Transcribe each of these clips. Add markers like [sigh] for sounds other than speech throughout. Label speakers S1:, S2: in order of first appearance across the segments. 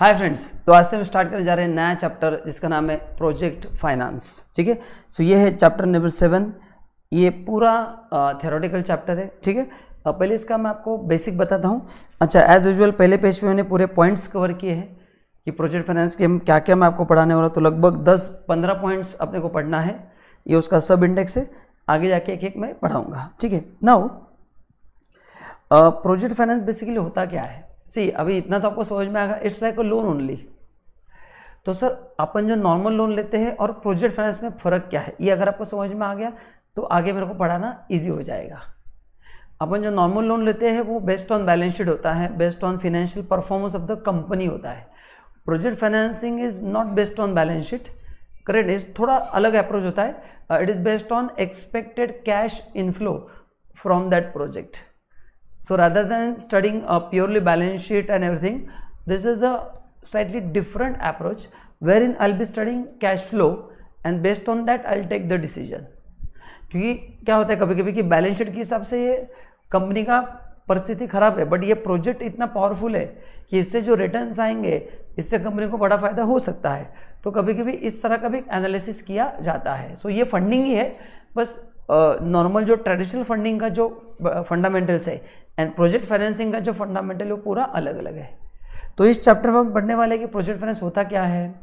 S1: हाय friends तो आज से हम स्टार्ट करने जा रहे हैं नया चैप्टर जिसका नाम है प्रोजेक्ट फाइनेंस ठीक है? सो ये है चैप्टर नंबर सेवन ये पूरा थेरोटिकल चैप्टर है, ठीक है? पहले इसका मैं आपको बेसिक बताता हूँ। अच्छा एज यूजल पहले पेज पे मैंने पूरे पॉइंट्स कवर किए हैं कि प्रोजेक्ट फाइनेंस के क्या क्या मैं आपको पढ़ाने वाला तो लगभग 10-15 पॉइंट्स अपने को पढ़ना है। ये उसका सब इंडेक्स है। आगे जाके एक एक मैं पढ़ाऊँगा, ठीक है? नाउ प्रोजेक्ट फाइनेंस बेसिकली होता क्या है? सी अभी इतना तो आपको समझ में आएगा it's like a loan only तो सर, अपन जो नॉर्मल लोन लेते हैं और प्रोजेक्ट फाइनेंस में फ़र्क क्या है? ये अगर आपको समझ में आ गया तो आगे मेरे को पढ़ाना ईजी हो जाएगा. अपन जो नॉर्मल लोन लेते हैं, वो बेस्ड ऑन बैलेंस शीट होता है based on financial performance of the company होता है. Project financing is not based on balance sheet correct is थोड़ा अलग अप्रोच होता है. It is based on expected cash inflow from that project So rather than studying a purely balance sheet and everything, this is a slightly different approach wherein I'll be studying cash flow and based on that I'll take the decision. क्योंकि क्या होता है कभी कभी कि balance sheet के हिसाब से ये कंपनी का परिस्थिति खराब है बट ये प्रोजेक्ट इतना पावरफुल है कि इससे जो रिटर्न्स आएँगे इससे कंपनी को बड़ा फ़ायदा हो सकता है तो कभी कभी इस तरह का भी एनालिसिस किया जाता है सो so ये फंडिंग ही है बस नॉर्मल जो ट्रेडिशनल फंडिंग का जो फंडामेंटल्स है एंड प्रोजेक्ट फाइनेंसिंग का जो फंडामेंटल है, वो पूरा अलग अलग है। तो इस चैप्टर में हम पढ़ने वाले कि प्रोजेक्ट फाइनेंस होता क्या है,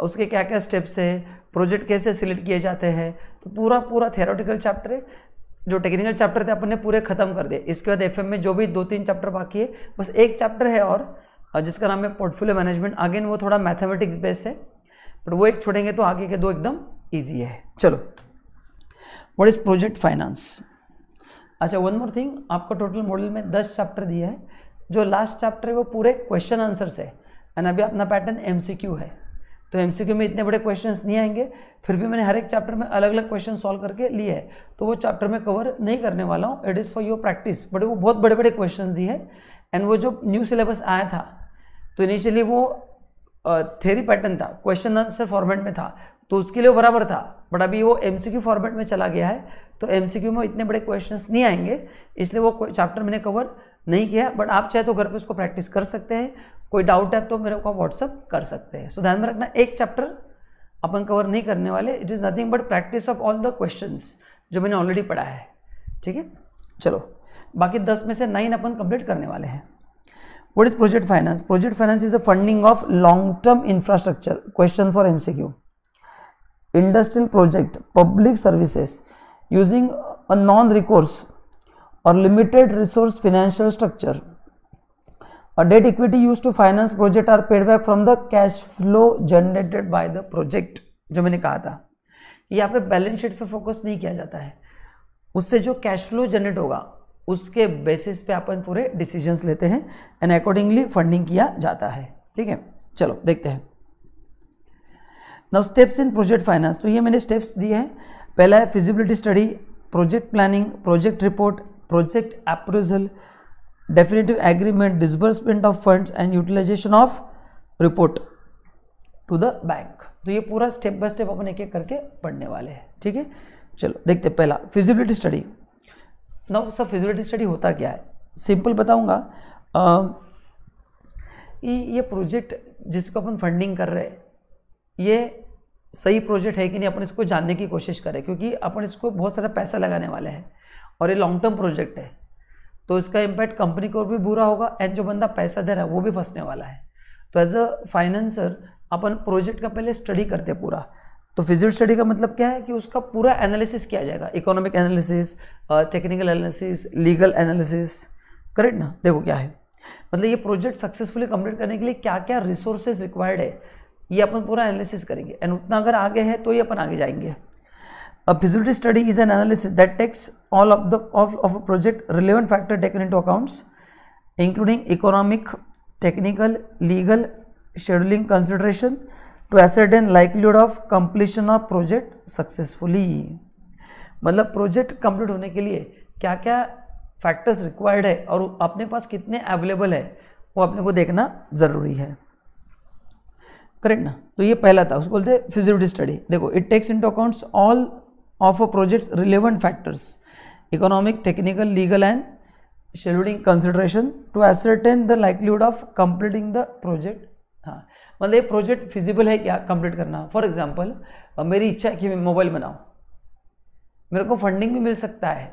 S1: उसके क्या क्या स्टेप्स है प्रोजेक्ट कैसे सिलेक्ट किए जाते हैं तो पूरा पूरा थेरोटिकल चैप्टर है। जो टेक्निकल चैप्टर थे, अपन पूरे खत्म कर दिए। इसके बाद एफएम में जो भी दो तीन चैप्टर बाकी है, बस एक चैप्टर है और जिसका नाम है पोर्टफोलियो मैनेजमेंट अगेन वो थोड़ा मैथमेटिक्स बेस है बट वो एक छोड़ेंगे तो आगे के दो एकदम ईजी है। चलो। वट इज़ प्रोजेक्ट फाइनेंस अच्छा वन मोर थिंग आपको टोटल मॉडल में दस चैप्टर दिए हैं। जो लास्ट चैप्टर है, वो पूरे क्वेश्चन आंसर्स है। एंड अभी अपना पैटर्न एमसीक्यू है। तो एमसीक्यू में इतने बड़े क्वेश्चंस नहीं आएँगे। फिर भी मैंने हर एक चैप्टर में अलग अलग क्वेश्चन सॉल्व करके लिए है। तो वो चैप्टर में कवर नहीं करने वाला हूँ। It is for your practice but वो बहुत बड़े बड़े क्वेश्चन दिए हैं। एंड वो जो न्यू सिलेबस आया था तो इनिशियली वो थेरी पैटर्न था। क्वेश्चन आंसर फॉर्मेट में था। तो उसके लिए बराबर था। बट अभी वो एमसीक्यू फॉर्मेट में चला गया है तो एमसीक्यू में इतने बड़े क्वेश्चन नहीं आएँगे, इसलिए वो चैप्टर मैंने कवर नहीं किया। बट आप चाहे तो घर पे उसको प्रैक्टिस कर सकते हैं, कोई डाउट है तो मेरे को व्हाट्सअप कर सकते हैं। सो ध्यान में रखना, एक चैप्टर अपन कवर नहीं करने वाले it is nothing but practice of all the question जो मैंने ऑलरेडी पढ़ा है। ठीक है? चलो, बाकी दस में से नाइन अपन कंप्लीट करने वाले हैं। What is project finance project finance is a funding of long term infrastructure question for MCQ industrial project public services using a non-recourse or limited resource financial structure a debt equity used to finance project are paid back from the cash flow generated by the project जो मैंने कहा था यहाँ पे balance sheet पे focus नहीं किया जाता है उससे जो कैश फ्लो जनरेट होगा उसके बेसिस पे अपन पूरे डिसीजंस लेते हैं एंड अकॉर्डिंगली फंडिंग किया जाता है ठीक है चलो देखते हैं now steps in project finance तो ये मैंने स्टेप्स दिए हैं। पहला है feasibility study project planning project report project appraisal definitive agreement disbursement of funds and utilisation of report to the bank तो ये पूरा स्टेप बाय स्टेप अपन एक एक करके पढ़ने वाले हैं। ठीक है? चलो, देखते पहला फिजिबिलिटी स्टडी नाउ सब फिजिबिलिटी स्टडी होता क्या है? सिंपल बताऊँगा। ये प्रोजेक्ट जिसको अपन फंडिंग कर रहे हैं ये सही प्रोजेक्ट है कि नहीं, अपन इसको जानने की कोशिश करें, क्योंकि अपन इसको बहुत सारा पैसा लगाने वाले हैं और ये लॉन्ग टर्म प्रोजेक्ट है। तो इसका इम्पैक्ट कंपनी को भी बुरा होगा एंड जो बंदा पैसा दे रहा है, वो भी फंसने वाला है। तो एज अ फाइनेंसर अपन प्रोजेक्ट का पहले स्टडी करते पूरा। तो फ़िज़िकल स्टडी का मतलब क्या है कि उसका पूरा एनालिसिस किया जाएगा। Economic analysis technical analysis legal analysis correct ना? देखो क्या है। मतलब ये प्रोजेक्ट सक्सेसफुली कंप्लीट करने के लिए क्या क्या रिसोर्सेज रिक्वायर्ड है। ये अपन पूरा एनालिसिस करेंगे। एंड उतना अगर आगे है तो ये अपन आगे जाएँगे। A feasibility study is an analysis that takes all of the of of project relevant factor taken into accounts including economic technical legal scheduling consideration to ascertain likelihood of completion of project successfully मतलब project complete होने के लिए क्या क्या factors required है और अपने पास कितने अवेलेबल है, वो अपने को देखना ज़रूरी है। करेक्ट ना? तो ये पहला था, उसको बोलते हैं फिजिबिलिटी स्टडी देखो it takes into accounts all of a project's relevant factors economic technical legal and scheduling consideration to ascertain the likelihood of completing the project हाँ मतलब ये प्रोजेक्ट फिजिबल है क्या? कंप्लीट करना। फॉर एग्ज़ाम्पल मेरी इच्छा है कि मैं मोबाइल बनाऊँ। मेरे को फंडिंग भी मिल सकता है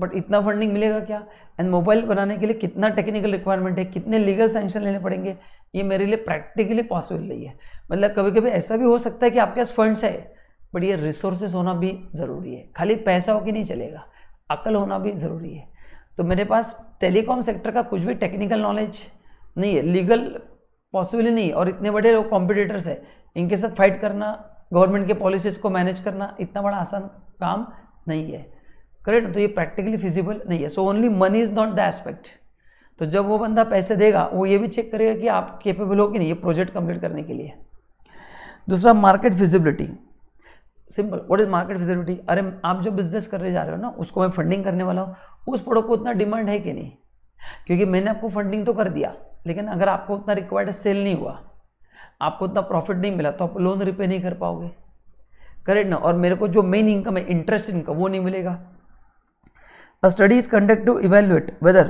S1: बट इतना फंडिंग मिलेगा क्या? एंड मोबाइल बनाने के लिए कितना टेक्निकल रिक्वायरमेंट है? कितने लीगल सैंक्शन लेने पड़ेंगे? ये मेरे लिए प्रैक्टिकली पॉसिबल नहीं है। मतलब कभी कभी ऐसा भी हो सकता है कि आपके पास फंड्स है बट ये रिसोर्सेस होना भी ज़रूरी है। खाली पैसा हो कि नहीं चलेगा, अकल होना भी ज़रूरी है। तो मेरे पास टेलीकॉम सेक्टर का कुछ भी टेक्निकल नॉलेज नहीं है लीगल पॉसिबल ही नहीं और इतने बड़े लोग कॉम्पिटिटर्स है, इनके साथ फाइट करना गवर्नमेंट के पॉलिसीज़ को मैनेज करना, इतना बड़ा आसान काम नहीं है। करेक्ट तो ये प्रैक्टिकली फिजिबल नहीं है। So only money is not the aspect तो जब वो बंदा पैसे देगा, वो ये भी चेक करेगा कि आप केपेबल हो कि नहीं, ये प्रोजेक्ट कंप्लीट करने के लिए। दूसरा market feasibility simple what is market feasibility अरे, आप जो बिज़नेस करने जा रहे हो ना, उसको मैं फंडिंग करने वाला हूँ। उस प्रोडक्ट को उतना डिमांड है कि नहीं? क्योंकि मैंने आपको फंडिंग तो कर दिया, लेकिन अगर आपको उतना रिक्वायर्ड सेल नहीं हुआ, आपको उतना प्रॉफिट नहीं मिला तो आप लोन रिपे नहीं कर पाओगे। करेक्ट ना? और मेरे को जो मेन इनकम है इंटरेस्ट इनकम वो नहीं मिलेगा। Study is conducted to evaluate whether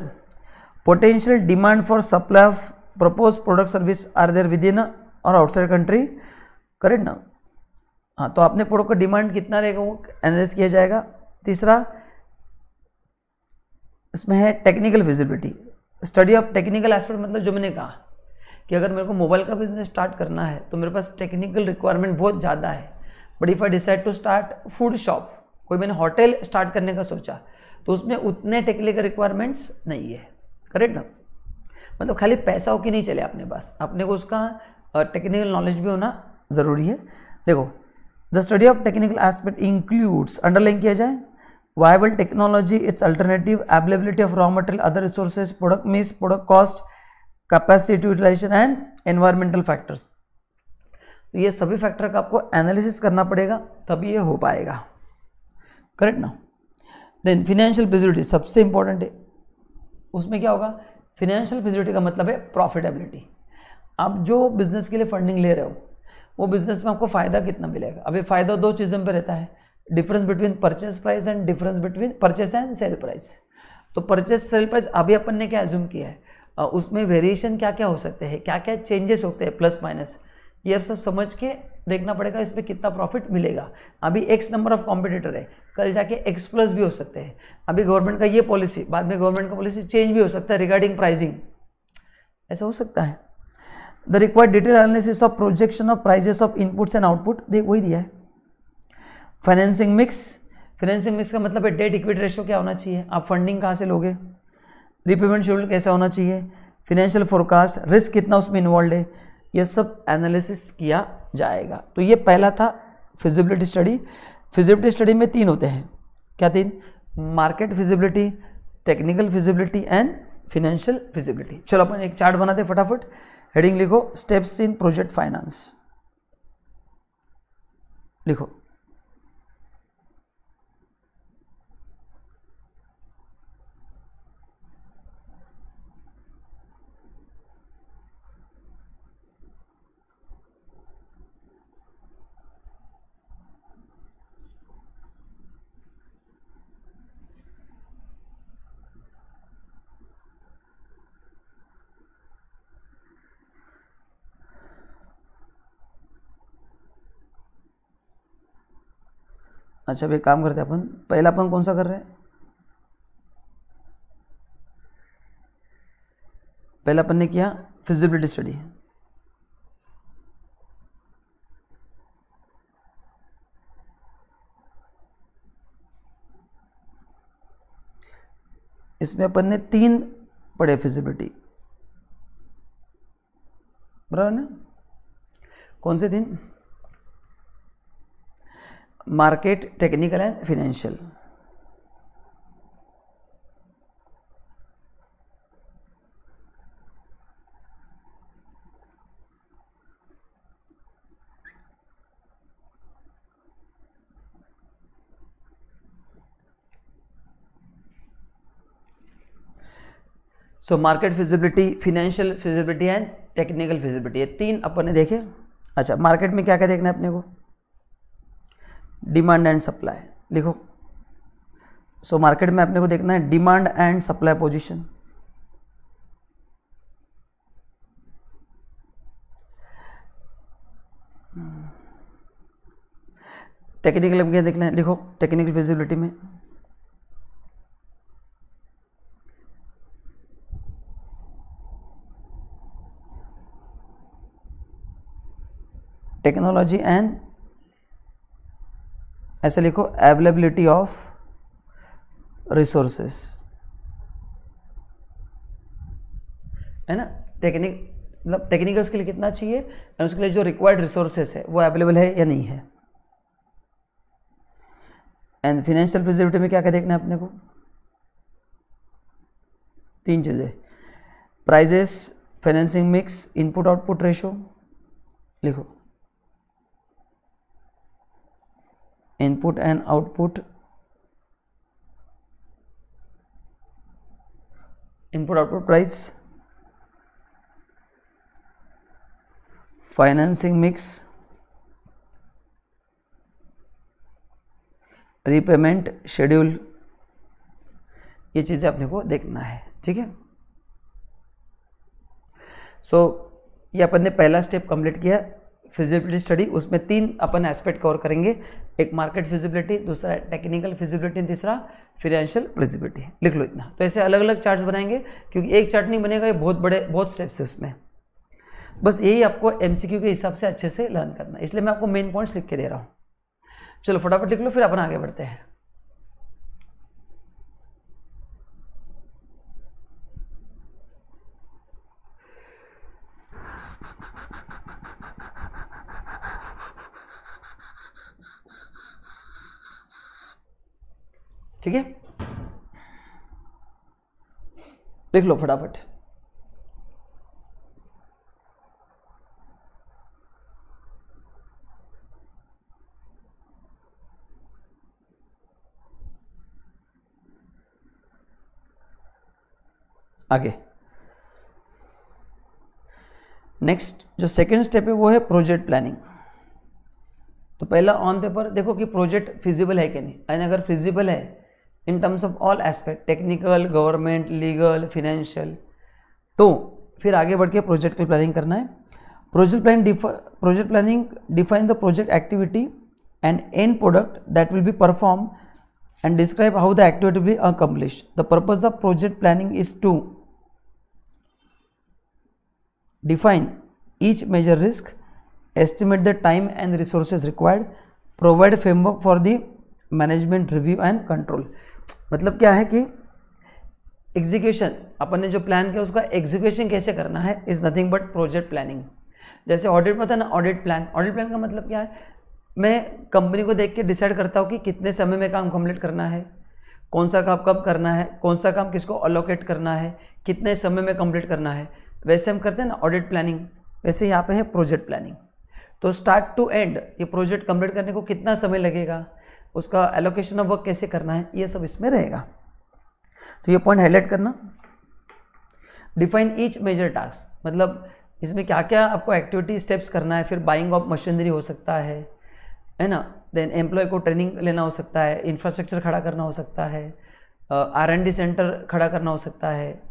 S1: potential demand for supply of proposed product service are there within or outside country? Correct ना हाँ तो आपने प्रोडक्ट का डिमांड कितना रहेगा वो एनालाइज किया जाएगा? तीसरा, इसमें है technical feasibility study of technical aspect मतलब जो मैंने कहा कि अगर मेरे को मोबाइल का बिज़नेस स्टार्ट करना है तो मेरे पास टेक्निकल रिक्वायरमेंट बहुत ज़्यादा है। But if I decide to start food shop कोई मैंने होटल स्टार्ट करने का सोचा तो उसमें उतने टेक्निकल रिक्वायरमेंट्स नहीं है। करेक्ट ना? मतलब खाली पैसा हो कि नहीं चले अपने पास। अपने को उसका टेक्निकल नॉलेज भी होना ज़रूरी है। देखो the study of technical aspect includes underline किया जाए viable technology its alternative availability of raw material other resources product mix product cost capacity utilization and environmental factors तो ये सभी फैक्टर का आपको एनालिसिस करना पड़ेगा तभी ये हो पाएगा। करेक्ट ना? देन फिनेंशियल फिजिबिलिटी सबसे इंपॉर्टेंट है। उसमें क्या होगा? फिनेंशियल फिजिबिलिटी का मतलब है प्रॉफिटेबिलिटी आप जो बिज़नेस के लिए फंडिंग ले रहे हो, वो बिज़नेस में आपको फ़ायदा कितना मिलेगा? अभी फ़ायदा दो चीज़ों पर रहता है. Difference between purchase price and difference between purchase and sale price तो परचेज सेल प्राइस अभी अपन ने क्या एज्यूम किया है? उसमें वेरिएशन क्या क्या हो सकते हैं? क्या क्या चेंजेस होते हैं? प्लस माइनस ये सब समझ के देखना पड़ेगा इसमें कितना प्रॉफिट मिलेगा। अभी एक्स नंबर ऑफ़ कॉम्पिटिटर है। कल जाके एक्स प्लस भी हो सकते हैं। अभी गवर्नमेंट का ये पॉलिसी बाद में गवर्नमेंट का पॉलिसी चेंज भी हो सकता है रिगार्डिंग प्राइसिंग ऐसा हो सकता है। The required detail analysis of projection of prices of inputs and output देख, वही दिया है। फाइनेंसिंग मिक्स फाइनेंसिंग मिक्स का मतलब है डेट इक्विटी रेशो क्या होना चाहिए? आप फंडिंग कहाँ से लोगे? रिपेमेंट शेड्यूल कैसा होना चाहिए? फिनेंशियल फोरकास्ट रिस्क कितना उसमें इन्वॉल्व है? ये सब एनालिसिस किया जाएगा। तो ये पहला था फिजिबिलिटी स्टडी फिजिबिलिटी स्टडी में तीन होते हैं। क्या तीन? Market feasibility technical feasibility and financial feasibility चलो अपन एक चार्ट बनाते फटाफट। हेडिंग लिखो स्टेप्स इन प्रोजेक्ट फाइनेंस लिखो। अच्छा भाई, काम करते अपन। पहला अपन कौन सा कर रहे हैं? पहला अपन ने किया फिजिबिलिटी स्टडी इसमें अपन ने तीन पढ़े फिजिबिलिटी बराबर ना? कौन से तीन? Market technical and financial so market feasibility financial feasibility and technical feasibility ये तीन अपन ने देखे। अच्छा मार्केट में क्या क्या देखना है अपने को? Demand and supply. लिखो। सो so, मार्केट में अपने को देखना है demand and supply position. Technical हम क्या देखना है। लिखो टेक्निकल फिजिबिलिटी में। टेक्नोलॉजी एंड ऐसे लिखो अवेलेबिलिटी ऑफ़ रिसोर्सेस है ना? टेक्निक मतलब टेक्निकल स्किल कितना चाहिए? और उसके लिए जो रिक्वायर्ड रिसोर्सेस है, वो अवेलेबल है या नहीं है? एंड फिनेंशियल फिजिबिलिटी में क्या क्या देखना है अपने को? तीन चीज़ें। Prices financing mix input output ratio लिखो। Input and output input output price financing mix repayment schedule ये चीज़ें अपने को देखना है, ठीक है? सो ये अपन ने पहला स्टेप कंप्लीट किया फिजिबिलिटी स्टडी उसमें तीन अपन एस्पेक्ट कवर करेंगे। एक मार्केट फिजिबिलिटी दूसरा टेक्निकल फिजिबिलिटी तीसरा फिनेंशियल फिजिबिलिटी लिख लो इतना। तो ऐसे अलग अलग चार्ट बनाएँगे, क्योंकि एक चार्ट नहीं बनेगा, ये बहुत बड़े, बहुत स्टेप्स है उसमें। बस यही आपको एमसीक्यू के हिसाब से अच्छे से लर्न करना इसलिए मैं आपको मेन पॉइंट्स लिख के दे रहा हूँ। चलो फटाफट लिख लो, फिर अपन आगे बढ़ते हैं। ठीक है? लिख लो फटाफट। आगे। नेक्स्ट जो सेकेंड स्टेप है, वो है प्रोजेक्ट प्लानिंग तो पहला ऑन पेपर देखो कि प्रोजेक्ट फिजिबल है कि नहीं? एंड अगर फिजिबल है in terms of all aspect technical government legal financial तो फिर आगे बढ़ के प्रोजेक्ट की प्लानिंग करना है। Project planning project planning define the project activity and end product that will be perform and describe how the activity be accomplish the purpose of project planning is to define each major risk estimate the time and resources required provide framework for the management review and control मतलब क्या है कि execution अपन ने जो plan किया, उसका execution कैसे करना है is nothing but project planning जैसे ऑडिट में था ना ऑडिट प्लान ऑडिट प्लान का मतलब क्या है? मैं कंपनी को देख के डिसाइड करता हूँ कि कितने समय में काम कंप्लीट करना है, कौन सा काम कब करना है, कौन सा काम किसको अलोकेट करना है, कितने समय में कंप्लीट करना है. वैसे हम करते हैं ना ऑडिट प्लानिंग वैसे यहाँ पे है प्रोजेक्ट प्लानिंग तो स्टार्ट टू एंड ये प्रोजेक्ट कंप्लीट करने को कितना समय लगेगा? उसका एलोकेशन ऑफ़ वर्क कैसे करना है, ये सब इसमें रहेगा। तो ये पॉइंट हाईलाइट करना। डिफाइन ईच मेजर टास्क मतलब इसमें क्या क्या आपको एक्टिविटी स्टेप्स करना है, फिर बाइंग ऑफ़ मशीनरी हो सकता है है ना? देन एम्प्लॉय को ट्रेनिंग लेना हो सकता है इंफ्रास्ट्रक्चर खड़ा करना हो सकता है आर एन डी सेंटर खड़ा करना हो सकता है।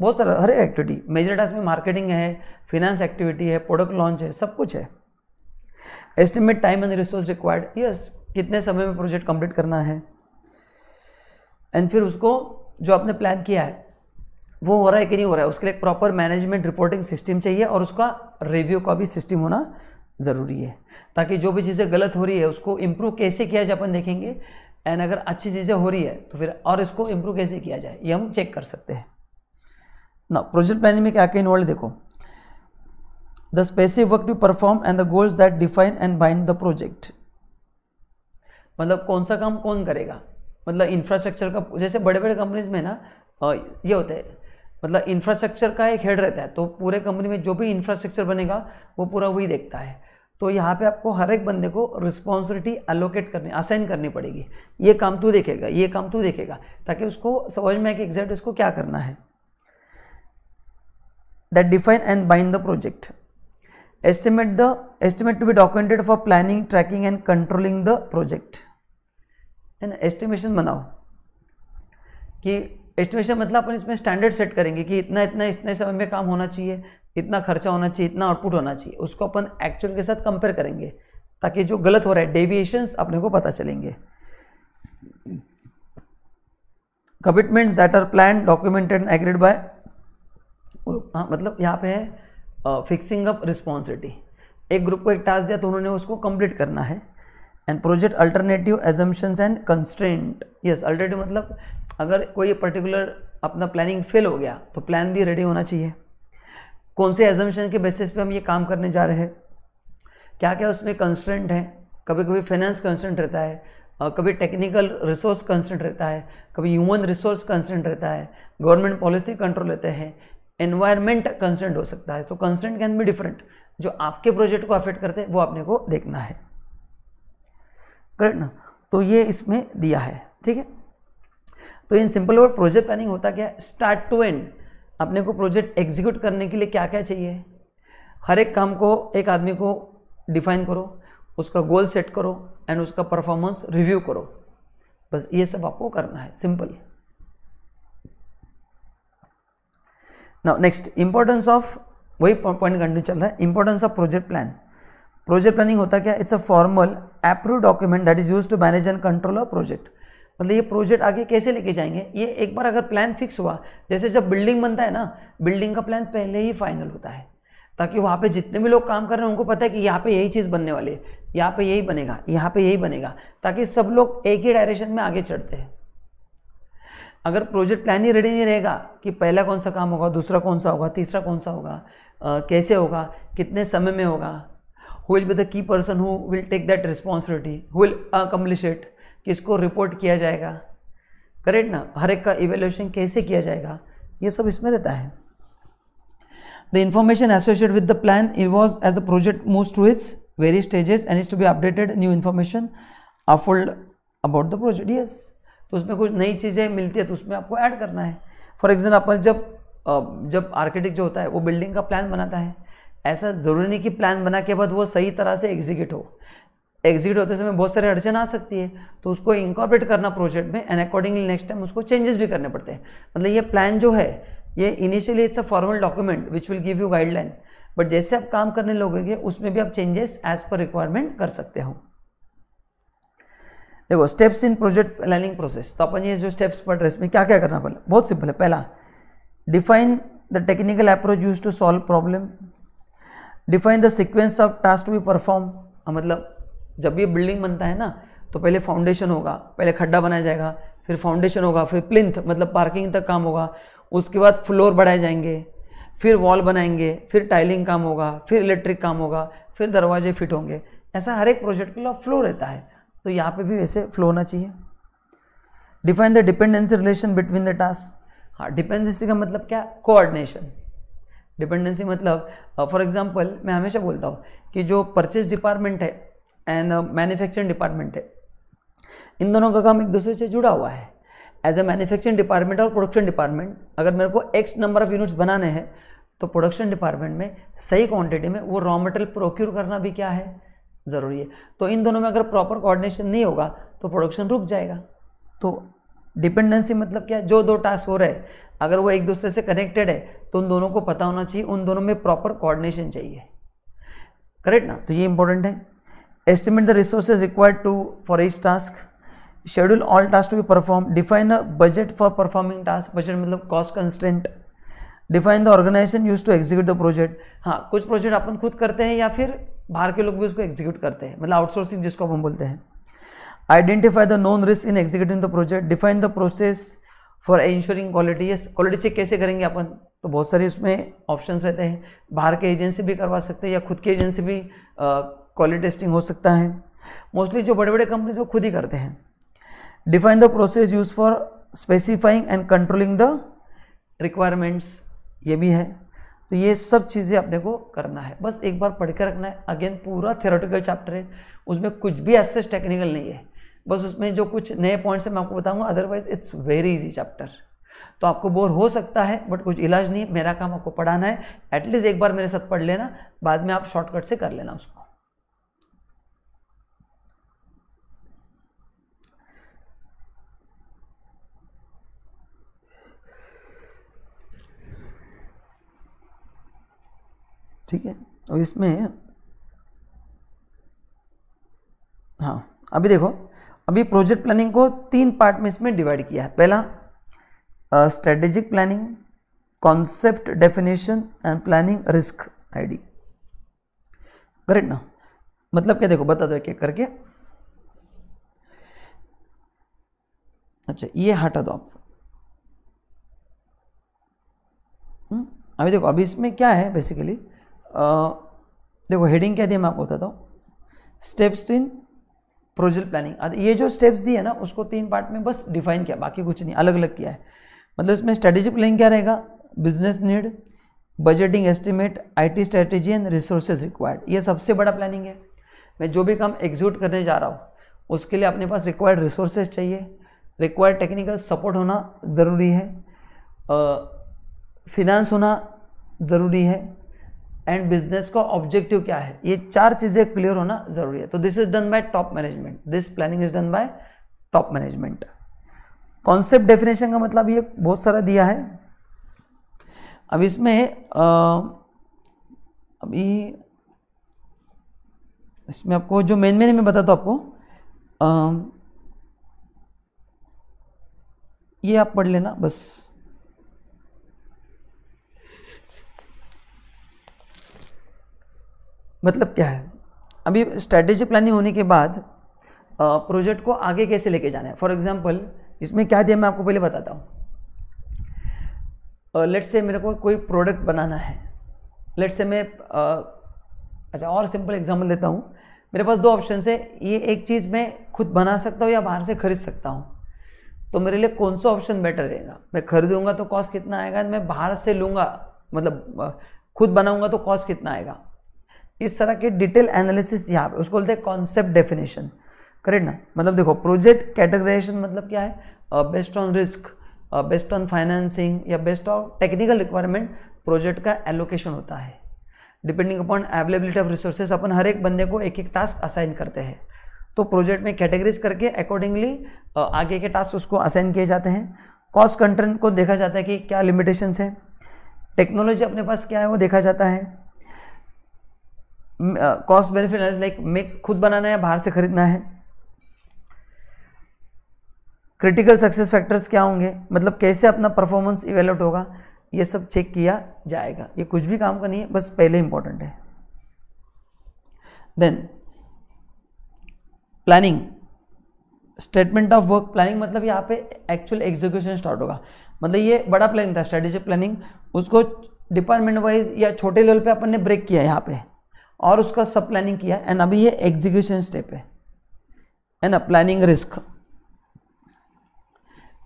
S1: बहुत सारा, हर एक एक्टिविटी मेजर टास्क में मार्केटिंग है फिनेंस एक्टिविटी है प्रोडक्ट लॉन्च है, सब कुछ है। Estimate time and resource required yes कितने समय में प्रोजेक्ट कंप्लीट करना है? एंड फिर उसको जो आपने प्लान किया है, वो हो रहा है कि नहीं हो रहा है? उसके लिए एक प्रॉपर मैनेजमेंट रिपोर्टिंग सिस्टम चाहिए और उसका रिव्यू का भी सिस्टम होना ज़रूरी है। ताकि जो भी चीज़ें गलत हो रही है, उसको इम्प्रूव कैसे किया जाए अपन देखेंगे। एंड अगर अच्छी चीज़ें हो रही है तो फिर और इसको इम्प्रूव कैसे किया जाए, ये हम चेक कर सकते हैं। ना प्रोजेक्ट प्लानिंग में क्या क्या इन्वॉल्व देखो। The specific work to perform and the goals that define and bind the project मतलब कौन सा काम कौन करेगा? मतलब इंफ्रास्ट्रक्चर का, जैसे बड़े बड़े कंपनीज़ में ना ये होता है। मतलब इंफ्रास्ट्रक्चर का एक हेड रहता है तो पूरे कंपनी में जो भी इंफ्रास्ट्रक्चर बनेगा, वो पूरा वही देखता है। तो यहाँ पे आपको हर एक बंदे को रिस्पॉन्सिबिलिटी अलोकेट करनी असाइन करनी पड़ेगी। ये काम तू देखेगा, ये काम तू देखेगा, ताकि उसको समझ में आए कि एग्जैक्ट उसको क्या करना है। That define and bind the project estimate the, estimate to be documented for planning, tracking, and controlling the project. ना एस्टिमेशन बनाओ कि एस्टिमेशन मतलब अपन इसमें स्टैंडर्ड सेट करेंगे कि इतना इतना इतने समय में काम होना चाहिए इतना खर्चा होना चाहिए इतना आउटपुट होना चाहिए उसको अपन एक्चुअल के साथ कंपेयर करेंगे ताकि जो गलत हो रहा है डेविएशंस अपने को पता चलेंगे। Commitments that are plan documented agreed by हाँ मतलब यहाँ पे है फिक्सिंग अप रिस्पॉन्सिबिलिटी एक ग्रुप को एक टास्क दिया तो उन्होंने उसको कंप्लीट करना है। And project alternative assumptions and constraint yes alternative मतलब अगर कोई पर्टिकुलर अपना प्लानिंग फेल हो गया तो प्लान भी रेडी होना चाहिए। कौन से एजम्पन के बेसिस पे हम ये काम करने जा रहे हैं? क्या क्या उसमें कंस्टेंट है? कभी कभी फाइनेंस कंस्टेंट रहता है। कभी टेक्निकल रिसोर्स कंस्टेंट रहता है। कभी ह्यूमन रिसोर्स कंस्टेंट रहता है। गवर्नमेंट पॉलिसी कंट्रोल रहते हैं। एनवायरमेंट कंस्टेंट हो सकता है। तो कंस्टेंट कैन बी डिफरेंट जो आपके प्रोजेक्ट को अफेक्ट करते हैं, वो आपने को देखना है। करेक्ट ना? तो ये इसमें दिया है। ठीक है? तो in simple word project planning होता क्या है? स्टार्ट टू एंड अपने को प्रोजेक्ट एग्जीक्यूट करने के लिए क्या क्या चाहिए? हर एक काम को एक आदमी को डिफाइन करो, उसका गोल सेट करो एंड उसका परफॉर्मेंस रिव्यू करो। बस ये सब आपको करना है। Simple now next importance of वही पॉइंट कंटिन्यू चल रहा है importance of project plan project planning होता क्या? It's a formal approve document that is use to manage and control a project मतलब ये प्रोजेक्ट आगे कैसे लेके जाएँगे? ये एक बार अगर प्लान फिक्स हुआ, जैसे जब बिल्डिंग बनता है ना बिल्डिंग का प्लान पहले ही फाइनल होता है। ताकि वहाँ पे जितने भी लोग काम कर रहे हैं, उनको पता है कि यहाँ पे यही चीज़ बनने वाली है, यहाँ पे यही बनेगा, यहाँ पे यही बनेगा, ताकि सब लोग एक ही डायरेक्शन में आगे चढ़ते हैं। अगर प्रोजेक्ट प्लान ही रेडी नहीं रहेगा कि पहला कौन सा काम होगा दूसरा कौन सा होगा तीसरा कौन सा होगा आ, कैसे होगा कितने समय में होगा who will be the key person who will take that responsibility who will accomplish it किसको रिपोर्ट किया जाएगा करेक्ट ना हर एक का इवेल्यूशन कैसे किया जाएगा ये सब इसमें रहता है The information associated with the plan evolves as the project moves through its various stages and is to be updated. New information afforded about the project Yes. तो उसमें कुछ नई चीज़ें मिलती है तो उसमें आपको ऐड करना है। फॉर एग्ज़ाम्पल जब जब आर्किटेक्ट जो होता है, वो बिल्डिंग का प्लान बनाता है, ऐसा ज़रूरी नहीं कि प्लान बना के बाद वो सही तरह से एग्जीक्यूट हो। एग्जीक्यूट होते समय बहुत सारे अड़चन आ सकती है तो उसको इंकॉर्पोरेट करना प्रोजेक्ट में एंड अकॉर्डिंगली नेक्स्ट टाइम उसको चेंजेस भी करने पड़ते हैं। मतलब ये प्लान जो है, ये initially it's a formal document which will give you guideline but जैसे आप काम करने लगोगे, उसमें भी आप चेंजेस एज पर रिक्वायरमेंट कर सकते हो। देखो steps in project planning process तो अपन ये जो स्टेप्स पढ़ रहे इसमें क्या क्या करना पड़ेगा बहुत सिंपल है। पहला define the technical approach use to solve problem define the sequence of task to be perform मतलब जब ये बिल्डिंग बनता है ना तो पहले फाउंडेशन होगा, पहले खड्डा बनाया जाएगा, फिर फाउंडेशन होगा, फिर प्लिंथ मतलब पार्किंग तक काम होगा। उसके बाद फ्लोर बढ़ाए जाएँगे, फिर वॉल बनाएँगे, फिर टाइलिंग काम होगा, फिर इलेक्ट्रिक काम होगा, फिर दरवाजे फिट होंगे। ऐसा हर एक प्रोजेक्ट के लिए फ्लो रहता है। तो यहाँ पे भी वैसे फ्लो होना चाहिए। Define the dependency relation between the task हाँ डिपेंडेंसी का मतलब क्या? कोऑर्डिनेशन डिपेंडेंसी मतलब फॉर एग्जांपल मैं हमेशा बोलता हूँ कि जो परचेज डिपार्टमेंट है एंड मैन्युफैक्चरिंग डिपार्टमेंट है, इन दोनों का काम एक दूसरे से जुड़ा हुआ है। एज ए मैन्युफैक्चरिंग डिपार्टमेंट और प्रोडक्शन डिपार्टमेंट अगर मेरे को एक्स नंबर ऑफ़ यूनिट्स बनाने हैं तो प्रोडक्शन डिपार्टमेंट में सही क्वांटिटी में वो रॉ मटेरियल प्रोक्यूर करना भी क्या है? ज़रूरी है। तो इन दोनों में अगर प्रॉपर कोऑर्डिनेशन नहीं होगा तो प्रोडक्शन रुक जाएगा। तो डिपेंडेंसी मतलब क्या? जो दो टास्क हो रहे हैं अगर वो एक दूसरे से कनेक्टेड है तो उन दोनों को पता होना चाहिए, उन दोनों में प्रॉपर कोऑर्डिनेशन चाहिए। करेक्ट ना? तो ये इंपॉर्टेंट है। Estimate the resources required to for each task schedule all tasks to be performed. Define a budget for performing task. Budget मतलब cost constraint. Define the organization use to execute the project हाँ कुछ project अपन खुद करते हैं या फिर बाहर के लोग भी उसको एग्जीक्यूट करते हैं मतलब आउटसोर्सिंग जिसको हम बोलते हैं। Identify the known risk in executing the project define the process for ensuring quality ये क्वालिटी चेक कैसे करेंगे अपन? तो बहुत सारे उसमें ऑप्शन रहते हैं। बाहर के एजेंसी भी करवा सकते हैं या खुद की एजेंसी भी क्वालिटी टेस्टिंग हो सकता है। मोस्टली जो बड़े बड़े कंपनीज़ वो खुद ही करते हैं। Define the process use for specifying and controlling the requirements ये भी है। तो ये सब चीज़ें अपने को करना है। बस एक बार पढ़ के रखना है। अगेन पूरा थेरोटिकल चैप्टर है। उसमें कुछ भी ऐसे टेक्निकल नहीं है। बस उसमें जो कुछ नए पॉइंट्स हैं मैं आपको बताऊँगा। Otherwise it's very easy chapter तो आपको बोर हो सकता है बट कुछ इलाज नहीं मेरा काम आपको पढ़ाना है। एटलीस्ट एक बार मेरे साथ पढ़ लेना। बाद में आप शॉर्टकट से कर लेना उसको। ठीक है? अब इसमें हाँ अभी देखो अभी प्रोजेक्ट प्लानिंग को तीन पार्ट में इसमें डिवाइड किया है। पहला strategic planning concept definition and planning risk ID correct ना? मतलब क्या देखो बता दो एक करके। अच्छा ये हटा दो आप। हम्म, अभी देखो अभी इसमें क्या है बेसिकली देखो हेडिंग क्या दिया मैं आपको बताता हूँ। स्टेप्स इन प्रोजेक्ट प्लानिंग ये जो स्टेप्स दिए ना, उसको तीन पार्ट में बस डिफाइन किया, बाकी कुछ नहीं अलग अलग किया है। मतलब इसमें स्ट्रेटेजिक प्लानिंग क्या रहेगा? Business need budgeting estimate IT strategy and resources required ये सबसे बड़ा प्लानिंग है। मैं जो भी काम एग्जीक्यूट करने जा रहा हूँ, उसके लिए अपने पास रिक्वायर्ड रिसोर्सेज चाहिए। रिक्वायर्ड टेक्निकल सपोर्ट होना ज़रूरी है। फिनेंस होना ज़रूरी है। एंड बिज़नेस का ऑब्जेक्टिव क्या है? ये चार चीज़ें क्लियर होना ज़रूरी है। तो this is done by top management this planning is done by top management concept definition का मतलब ये बहुत सारा दिया है। अब इसमें अभी इसमें आपको जो मेन मेन में बताता हूँ आपको। आ, ये आप पढ़ लेना बस। मतलब क्या है? अभी स्ट्रैटेजी प्लानिंग होने के बाद प्रोजेक्ट को आगे कैसे लेके जाना है? फॉर एग्जांपल इसमें क्या दिया मैं आपको पहले बताता हूँ। लेट से मेरे को कोई प्रोडक्ट बनाना है। लेट से मैं अच्छा और सिंपल एग्जांपल देता हूँ। मेरे पास दो ऑप्शन है। ये एक चीज़ मैं खुद बना सकता हूँ या बाहर से खरीद सकता हूँ। तो मेरे लिए कौन सा ऑप्शन बेटर रहेगा? मैं खरीदूँगा तो कॉस्ट कितना आएगा? मैं बाहर से लूँगा मतलब खुद बनाऊँगा तो कॉस्ट कितना आएगा? इस तरह के डिटेल एनालिसिस यहाँ पे, उसको बोलते हैं कॉन्सेप्ट डेफिनेशन करेक्ट ना? मतलब देखो, प्रोजेक्ट कैटेगराइजेशन मतलब क्या है? Based on risk based on financing या based on technical requirement project का एलोकेशन होता है। Depending upon availability of resources अपन हर एक बंदे को एक एक टास्क असाइन करते हैं। तो प्रोजेक्ट में कैटेगरीज करके अकॉर्डिंगली आगे के टास्क उसको असाइन किए जाते हैं। कॉस्ट कंट्रेंट को देखा जाता है कि क्या लिमिटेशंस है। टेक्नोलॉजी अपने पास क्या है, वो देखा जाता है। कॉस्ट बेनिफिट लाइक मेक खुद बनाना है, बाहर से खरीदना है। क्रिटिकल सक्सेस फैक्टर्स क्या होंगे? मतलब कैसे अपना परफॉर्मेंस इवेल्यूट होगा? ये सब चेक किया जाएगा। ये कुछ भी काम का नहीं है, बस पहले इंपॉर्टेंट है। Then planning statement of work planning मतलब यहाँ पे एक्चुअल एग्जीक्यूशन स्टार्ट होगा। मतलब ये बड़ा प्लानिंग था स्ट्रेटेजिक प्लानिंग उसको डिपार्टमेंट वाइज या छोटे लेवल पे अपन ने ब्रेक किया यहाँ पे। और उसका सब प्लानिंग किया एंड अभी ये एग्जीक्यूशन स्टेप है। एंड प्लानिंग रिस्क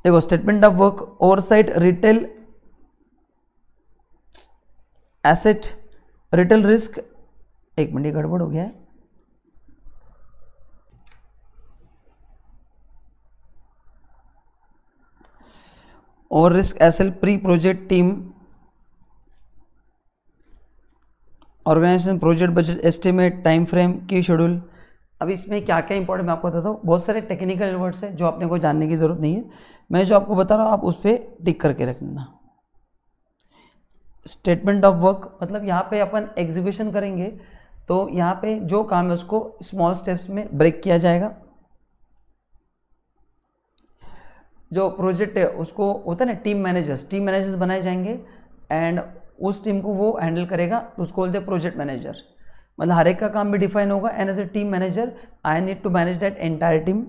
S1: देखो statement of work oversight retail asset retail risk एक मिनट गड़बड़ हो गया है। और risk L pre project team organization project budget estimate time frame key schedule अब इसमें क्या क्या इंपॉर्टेंट मैं आपको बताता हूँ बहुत सारे टेक्निकल वर्ड्स हैं जो आपने को जानने की ज़रूरत नहीं है। मैं जो आपको बता रहा हूँ, आप उस पर टिक करके रखना स्टेटमेंट ऑफ़ वर्क मतलब यहाँ पे अपन एग्जीक्यूशन करेंगे तो यहाँ पे जो काम है उसको स्मॉल स्टेप्स में ब्रेक किया जाएगा। जो प्रोजेक्ट है, उसको होता है ना टीम मैनेजर्स टीम मैनेजर्स बनाए जाएँगे एंड उस टीम को वो हैंडल करेगा तो उसको बोलते हैं प्रोजेक्ट मैनेजर। मतलब हर एक का काम भी डिफाइन होगा and as a team manager I need to manage that entire team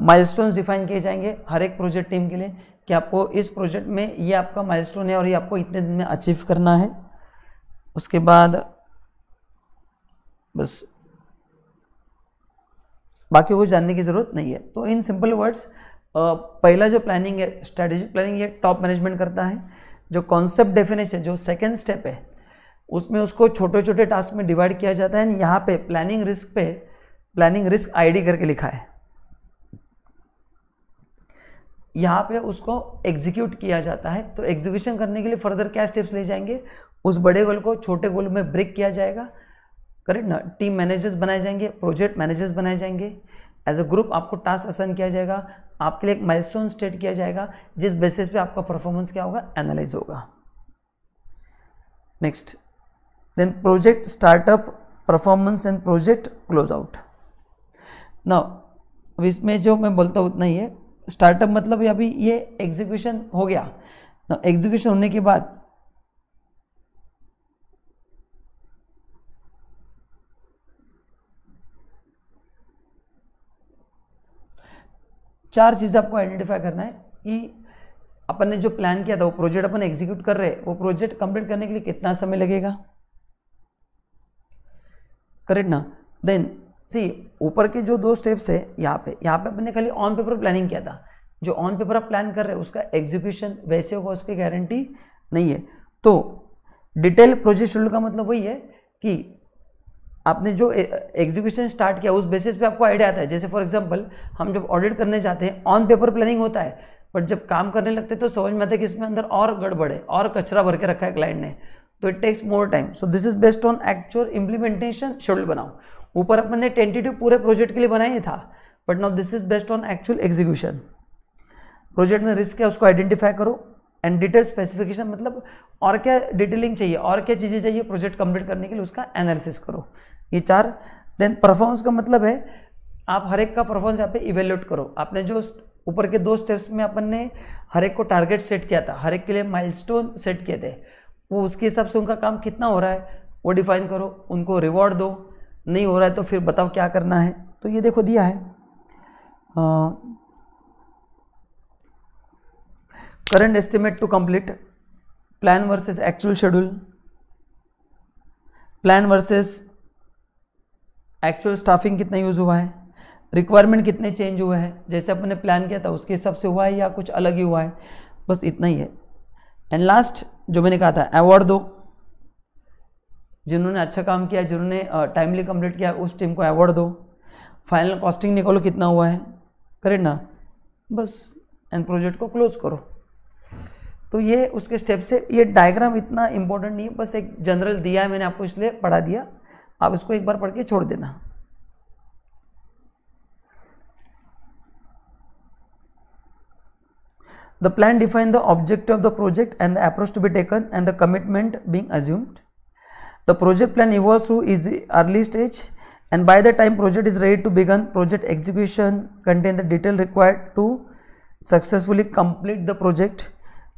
S1: milestones define किए जाएँगे हर एक प्रोजेक्ट टीम के लिए कि आपको इस प्रोजेक्ट में ये आपका माइलस्टोन है और ये आपको इतने दिन में अचीव करना है। उसके बाद बस, बाकी कुछ जानने की ज़रूरत नहीं है। तो इन सिंपल वर्ड्स पहला जो प्लानिंग है स्ट्रेटेजिक प्लानिंग ये टॉप मैनेजमेंट करता है, जो कॉन्सेप्ट डेफिनेशन जो सेकेंड स्टेप है, उसमें उसको छोटे छोटे टास्क में डिवाइड किया जाता है। यहाँ पे प्लानिंग रिस्क पे प्लानिंग रिस्क आईडी करके लिखा है। यहाँ पे उसको एग्जीक्यूट किया जाता है। तो एग्जीक्यूशन करने के लिए फर्दर क्या स्टेप्स ले जाएँगे? उस बड़े गोल को छोटे गोल में ब्रेक किया जाएगा। करेक्ट ना? टीम मैनेजर्स बनाए जाएँगे प्रोजेक्ट मैनेजर्स बनाए जाएँगे। एज अ ग्रुप आपको टास्क असाइन किया जाएगा, आपके लिए एक माइलस्टोन स्टेट किया जाएगा, जिस बेसिस पे आपका परफॉर्मेंस क्या होगा? एनालाइज होगा। Next then project startup performance and project close out ना अब इसमें जो मैं बोलता हूँ उतना ही है। स्टार्टअप मतलब अभी ये एग्जीक्यूशन हो गया। ना एग्जीक्यूशन होने के बाद चार चीज़ें आपको आइडेंटिफाई करना है कि अपन ने जो प्लान किया था, वो प्रोजेक्ट अपन एग्जीक्यूट कर रहे हैं, वो प्रोजेक्ट कंप्लीट करने के लिए कितना समय लगेगा? करेक्ट ना? देन सी ऊपर के जो दो स्टेप्स है, यहाँ पे यहाँ पे अपन खाली ऑन पेपर प्लानिंग किया था। जो ऑन पेपर आप प्लान कर रहे हैं, उसका एग्जीक्यूशन वैसे होगा, उसकी गारंटी नहीं है। तो डिटेल प्रोजेक्ट शेड्यूल का मतलब वही है कि आपने जो एग्जीक्यूशन स्टार्ट किया, उस बेसिस पे आपको आइडिया आता है। जैसे फॉर एग्जांपल हम जब ऑडिट करने जाते हैं ऑन पेपर प्लानिंग होता है बट जब काम करने लगते तो समझ में आता है कि इसमें अंदर और गड़बड़ है, और कचरा भर के रखा है क्लाइंट ने। तो it takes more time so this is based on actual implementation schedule बनाओ। ऊपर अपन ने टेंटेटिव पूरे प्रोजेक्ट के लिए बनाया था but now this is based on actual execution project में रिस्क है उसको आइडेंटिफाई करो। एंड डिटेल स्पेसिफिकेशन मतलब और क्या डिटेलिंग चाहिए, और क्या चीज़ें चाहिए प्रोजेक्ट कंप्लीट करने के लिए, उसका एनालिसिस करो। ये चार देन परफॉर्मेंस का मतलब है, आप हर एक का परफॉर्मेंस यहाँ पे इवेल्यूट करो। आपने जो ऊपर के दो स्टेप्स में अपन ने हर एक को टारगेट सेट किया था, हर एक के लिए माइलस्टोन सेट किए थे, वो उसके हिसाब से उनका काम कितना हो रहा है, वो डिफाइन करो, उनको रिवॉर्ड दो, नहीं हो रहा है तो फिर बताओ क्या करना है। तो ये देखो दिया है। Current estimate to complete plan versus actual schedule plan versus actual staffing कितना यूज़ हुआ है? रिक्वायरमेंट कितने चेंज हुए हैं? जैसे अपन प्लान किया था, उसके हिसाब से हुआ है या कुछ अलग ही हुआ है? बस इतना ही है। एंड लास्ट जो मैंने कहा था अवार्ड दो। जिन्होंने अच्छा काम किया, जिन्होंने टाइमली कंप्लीट किया, उस टीम को अवार्ड दो। फाइनल कॉस्टिंग निकालो, कितना हुआ है? करेक्ट ना? बस एंड प्रोजेक्ट को क्लोज करो। तो ये उसके स्टेप से, ये डायग्राम इतना इंपॉर्टेंट नहीं है, बस एक जनरल दिया है मैंने आपको, इसलिए पढ़ा दिया। आप इसको एक बार पढ़ के छोड़ देना। The plan define the objective of the project and the approach to be taken and the commitment being assumed the project plan evolve through is early stage and by the time project is ready to begin project execution contain the detail required to successfully complete the project